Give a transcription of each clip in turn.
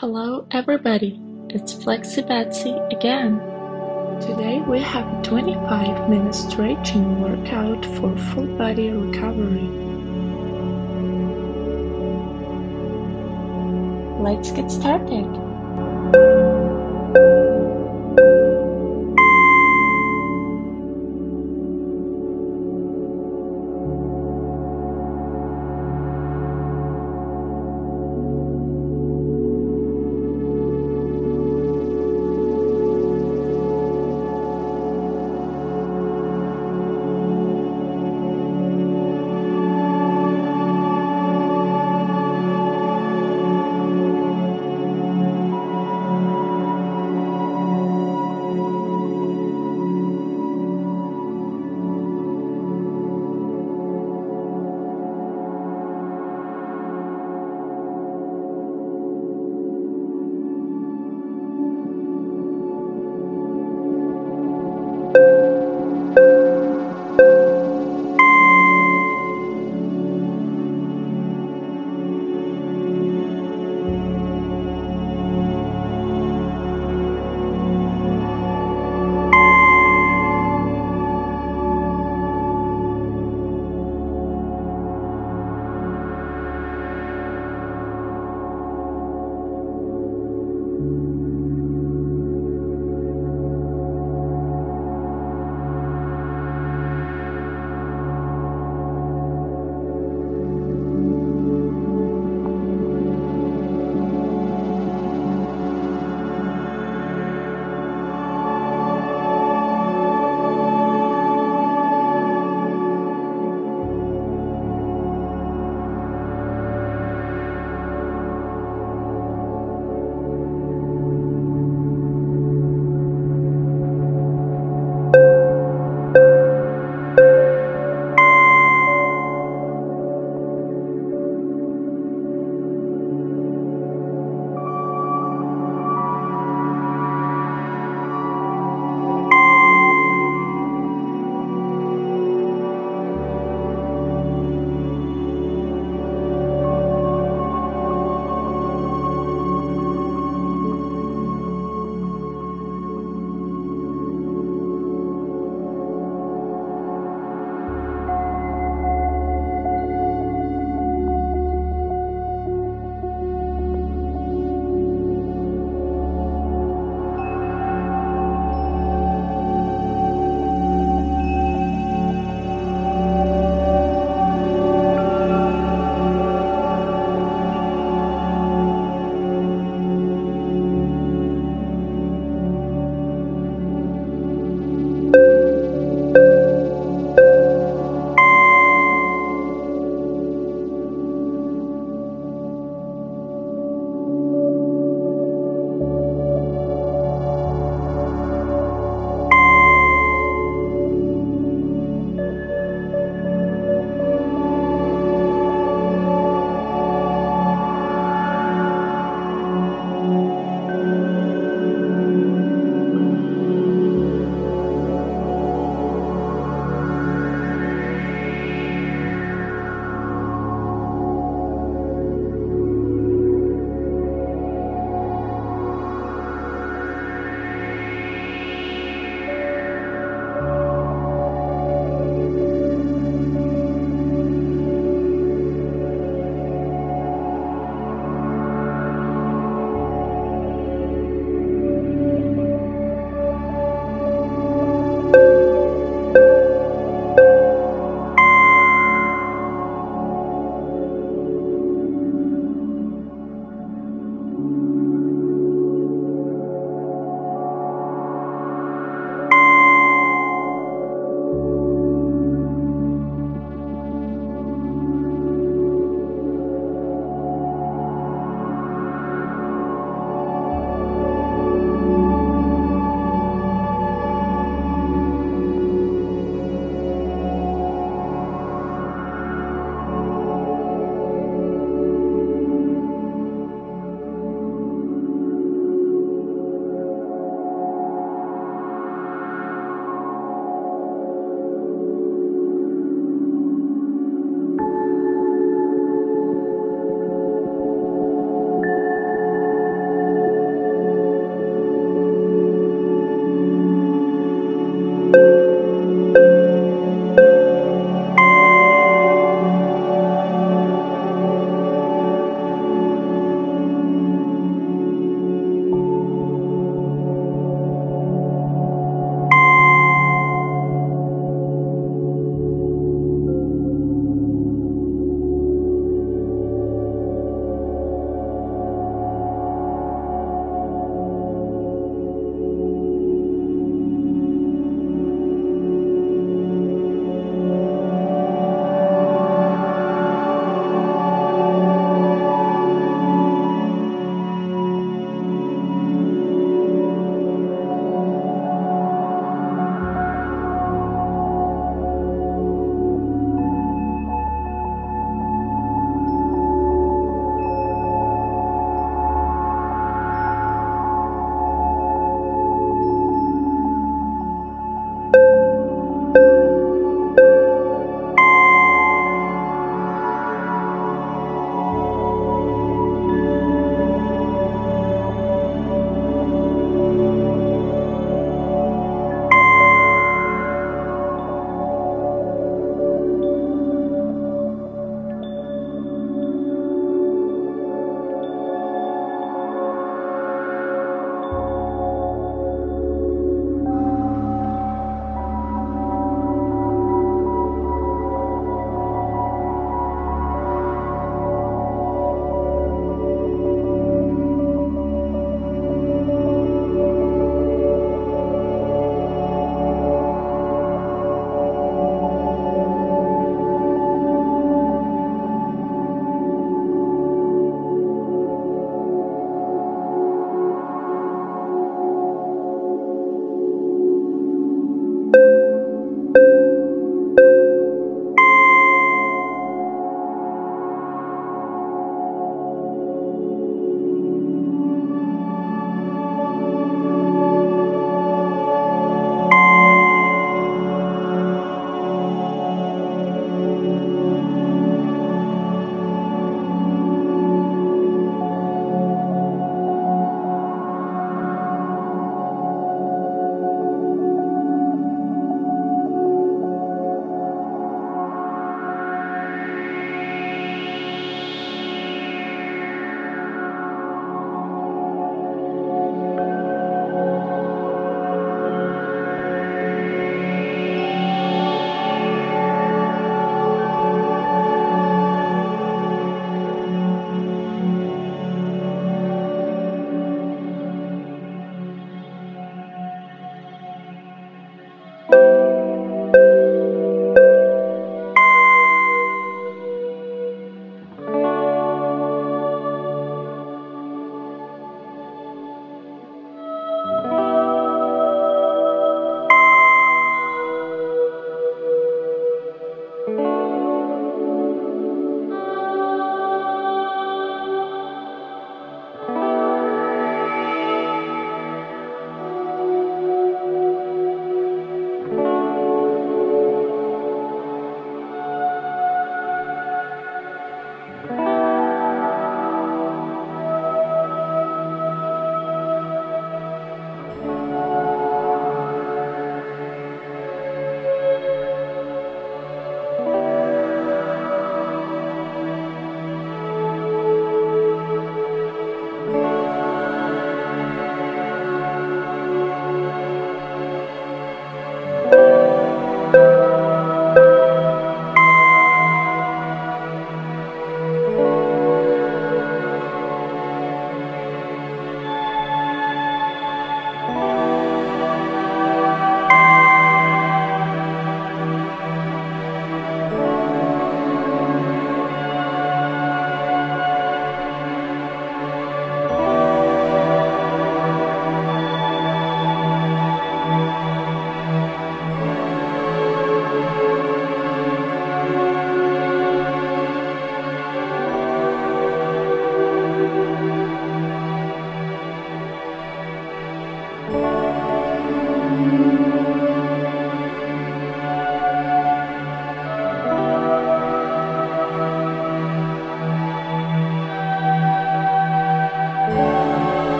Hello everybody, it's Flexy Betsy again. Today we have a 25 minute stretching workout for full body recovery. Let's get started.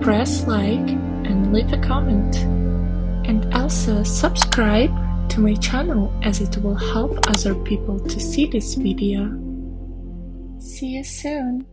Press like and leave a comment. And also subscribe to my channel as it will help other people to see this video. See you soon!